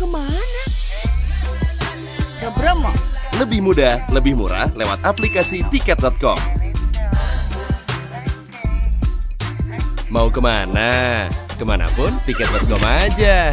ke mana? Ke Bromo. Lebih mudah, lebih murah lewat aplikasi tiket.com. Mau ke mana? Ke mana pun tiket.com aja.